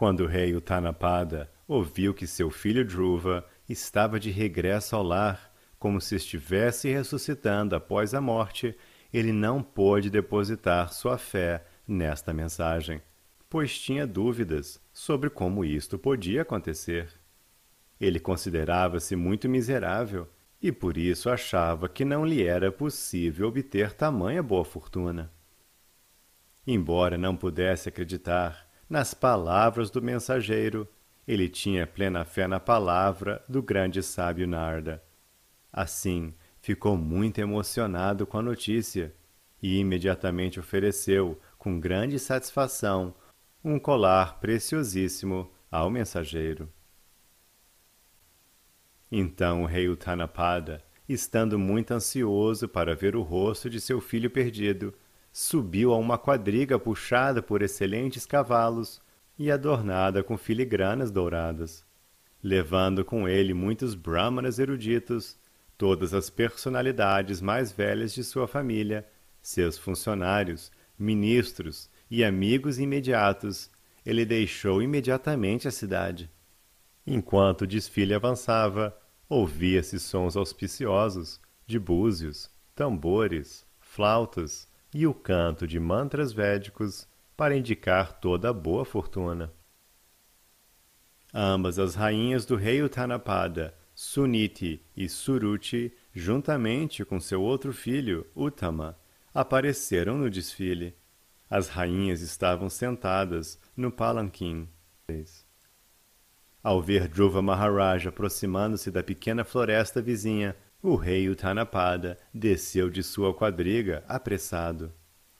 Quando o rei Utanapada ouviu que seu filho Dhruva estava de regresso ao lar, como se estivesse ressuscitando após a morte, ele não pôde depositar sua fé nesta mensagem, pois tinha dúvidas sobre como isto podia acontecer. Ele considerava-se muito miserável e por isso achava que não lhe era possível obter tamanha boa fortuna. Embora não pudesse acreditar nas palavras do mensageiro, ele tinha plena fé na palavra do grande sábio Narda. Assim, ficou muito emocionado com a notícia e imediatamente ofereceu, com grande satisfação, um colar preciosíssimo ao mensageiro. Então o rei Utanapada, estando muito ansioso para ver o rosto de seu filho perdido, subiu a uma quadriga puxada por excelentes cavalos e adornada com filigranas douradas, levando com ele muitos brahmanas eruditos, todas as personalidades mais velhas de sua família, seus funcionários, ministros e amigos imediatos, ele deixou imediatamente a cidade. Enquanto o desfile avançava, ouvia-se sons auspiciosos de búzios, tambores, flautas e o canto de mantras védicos para indicar toda a boa fortuna. Ambas as rainhas do rei Utanapada, Suniti e Suruchi, juntamente com seu outro filho, Uttama, apareceram no desfile. As rainhas estavam sentadas no palanquim. Ao ver Dhruva Maharaj aproximando-se da pequena floresta vizinha, o rei Utanapada desceu de sua quadriga apressado.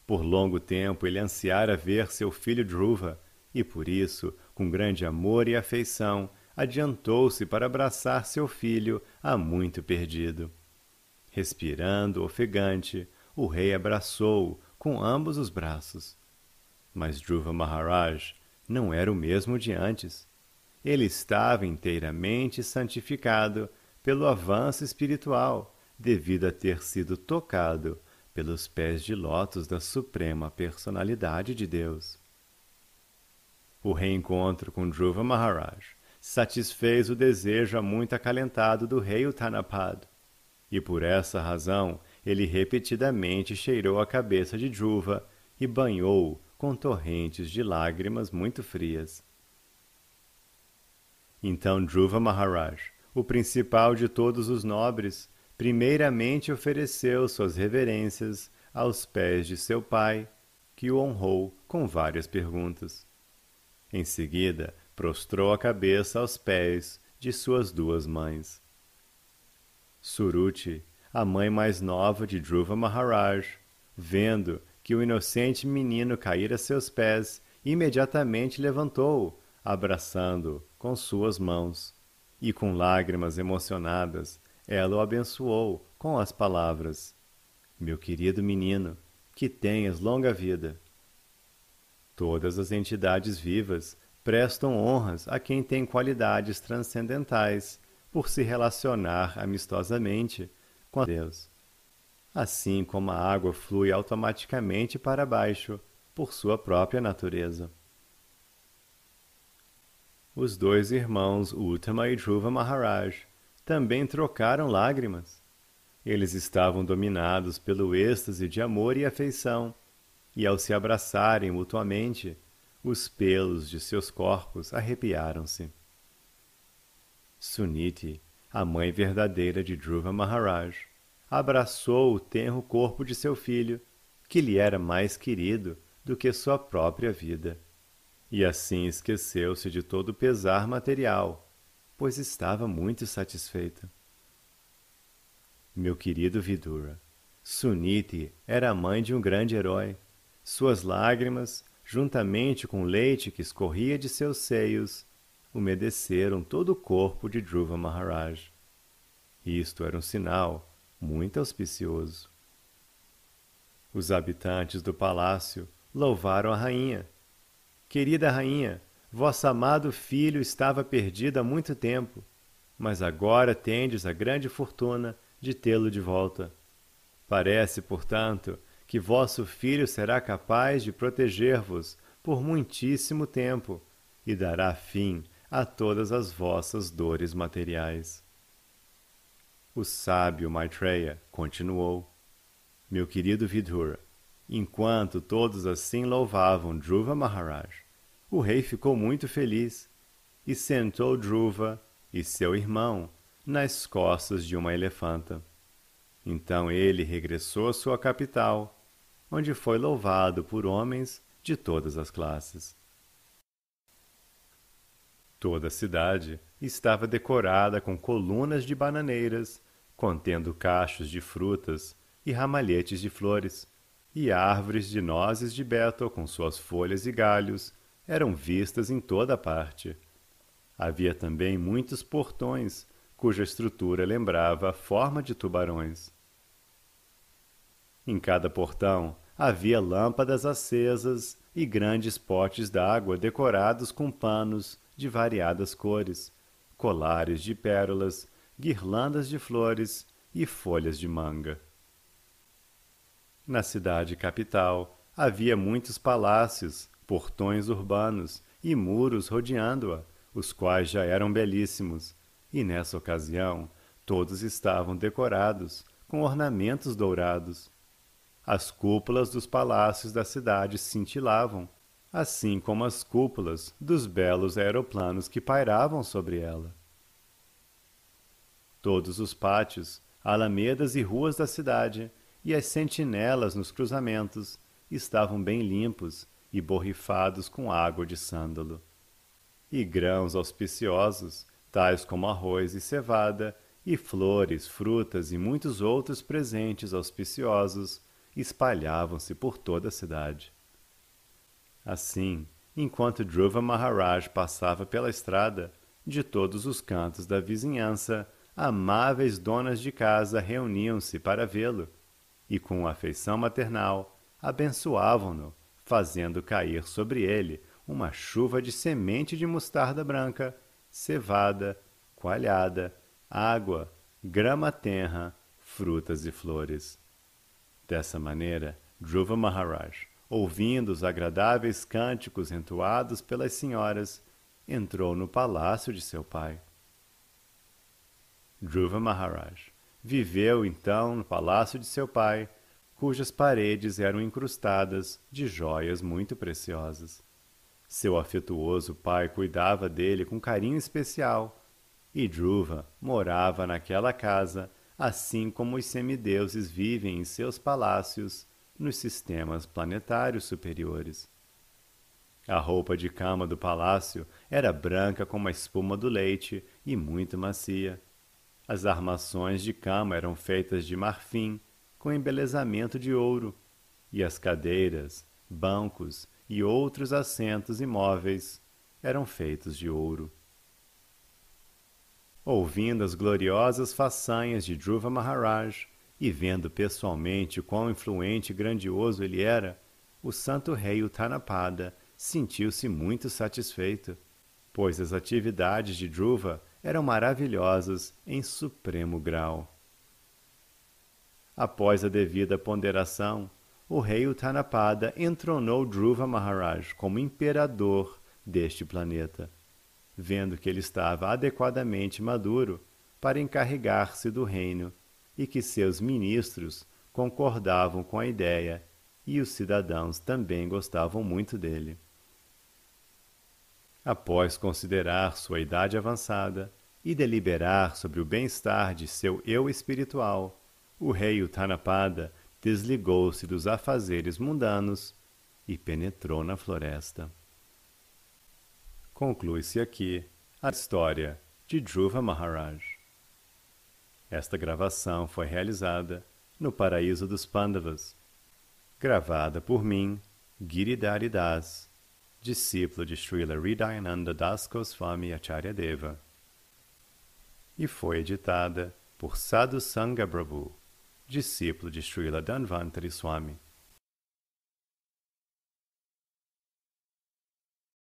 Por longo tempo ele ansiara ver seu filho Dhruva, e por isso, com grande amor e afeição, adiantou-se para abraçar seu filho há muito perdido. Respirando ofegante, o rei abraçou-o com ambos os braços. Mas Dhruva Maharaj não era o mesmo de antes ele estava inteiramente santificado pelo avanço espiritual, devido a ter sido tocado pelos pés de lótus da Suprema Personalidade de Deus. O reencontro com Dhruva Maharaj satisfez o desejo há muito acalentado do rei Uttanapad, e por essa razão ele repetidamente cheirou a cabeça de Dhruva e banhou-o com torrentes de lágrimas muito frias. Então Dhruva Maharaj, o principal de todos os nobres, primeiramente ofereceu suas reverências aos pés de seu pai, que o honrou com várias perguntas. Em seguida, prostrou a cabeça aos pés de suas duas mães. Suruti, a mãe mais nova de Dhruva Maharaj, vendo que o inocente menino cair a seus pés, imediatamente levantou-o, abraçando-o com suas mãos, e com lágrimas emocionadas, ela o abençoou com as palavras: Meu querido menino, que tenhas longa vida. Todas as entidades vivas prestam honras a quem tem qualidades transcendentais por se relacionar amistosamente com Deus. Assim como a água flui automaticamente para baixo por sua própria natureza. Os dois irmãos Uttama e Dhruva Maharaj também trocaram lágrimas. Eles estavam dominados pelo êxtase de amor e afeição, e ao se abraçarem mutuamente, os pelos de seus corpos arrepiaram-se. Suniti, a mãe verdadeira de Dhruva Maharaj, abraçou o tenro corpo de seu filho, que lhe era mais querido do que sua própria vida e assim esqueceu-se de todo o pesar material, pois estava muito satisfeita. Meu querido Vidura, Suniti era a mãe de um grande herói. Suas lágrimas, juntamente com o leite que escorria de seus seios, umedeceram todo o corpo de Dhruva Maharaj. Isto era um sinal muito auspicioso. Os habitantes do palácio louvaram a rainha Querida rainha, vosso amado filho estava perdido há muito tempo, mas agora tendes a grande fortuna de tê-lo de volta. Parece, portanto, que vosso filho será capaz de proteger-vos por muitíssimo tempo, e dará fim a todas as vossas dores materiais. O sábio Maitreya continuou: Meu querido Vidura, enquanto todos assim louvavam Dhruva Maharaj, o rei ficou muito feliz e sentou Dhruva e seu irmão nas costas de uma elefanta. Então ele regressou à sua capital, onde foi louvado por homens de todas as classes. Toda a cidade estava decorada com colunas de bananeiras, contendo cachos de frutas e ramalhetes de flores, e árvores de nozes de betel com suas folhas e galhos eram vistas em toda parte. Havia também muitos portões, cuja estrutura lembrava a forma de tubarões. Em cada portão havia lâmpadas acesas e grandes potes d'água decorados com panos de variadas cores, colares de pérolas, guirlandas de flores e folhas de manga. Na cidade capital havia muitos palácios, portões urbanos e muros rodeando-a, os quais já eram belíssimos, e nessa ocasião todos estavam decorados com ornamentos dourados. As cúpulas dos palácios da cidade cintilavam, assim como as cúpulas dos belos aeroplanos que pairavam sobre ela. Todos os pátios, alamedas e ruas da cidade e as sentinelas nos cruzamentos estavam bem limpos e borrifados com água de sândalo. E grãos auspiciosos tais como arroz e cevada, e flores, frutas e muitos outros presentes auspiciosos espalhavam-se por toda a cidade. Assim, enquanto Dhruva Maharaj passava pela estrada, de todos os cantos da vizinhança, amáveis donas de casa reuniam-se para vê-lo e, com afeição maternal, abençoavam-no, fazendo cair sobre ele uma chuva de semente de mostarda branca cevada, coalhada, água, grama tenra, frutas e flores. Dessa maneira, Dhruva Maharaj, ouvindo os agradáveis cânticos entoados pelas senhoras, entrou no palácio de seu pai. Dhruva Maharaj viveu então no palácio de seu pai, cujas paredes eram incrustadas de joias muito preciosas. Seu afetuoso pai cuidava dele com carinho especial, e Dhruva morava naquela casa, assim como os semideuses vivem em seus palácios nos sistemas planetários superiores. A roupa de cama do palácio era branca como a espuma do leite e muito macia. As armações de cama eram feitas de marfim, com embelezamento de ouro, e as cadeiras, bancos e outros assentos imóveis eram feitos de ouro. Ouvindo as gloriosas façanhas de Dhruva Maharaj e vendo pessoalmente quão influente e grandioso ele era, o santo rei Uttanapada sentiu-se muito satisfeito, pois as atividades de Dhruva eram maravilhosas em supremo grau. Após a devida ponderação, o rei Uttanapada entronou Dhruva Maharaj como imperador deste planeta, vendo que ele estava adequadamente maduro para encarregar-se do reino e que seus ministros concordavam com a ideia e os cidadãos também gostavam muito dele. Após considerar sua idade avançada e deliberar sobre o bem-estar de seu eu espiritual, o rei Uttanapada desligou-se dos afazeres mundanos e penetrou na floresta. Conclui-se aqui a história de Dhruva Maharaj. Esta gravação foi realizada no Paraíso dos Pandavas, gravada por mim, Giridhari Das, discípulo de Srila Hridayananda Das Goswami Acharya Deva, e foi editada por Sadhu Sangha Prabhu discípulo de Srila Dhanvantari Swami.